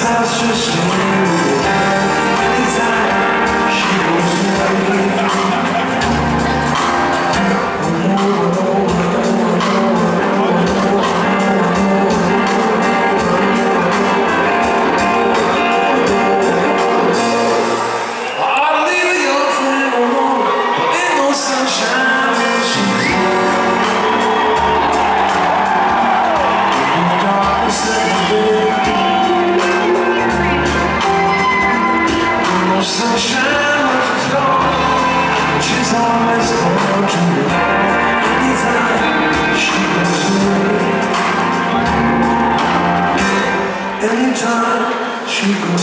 house just you.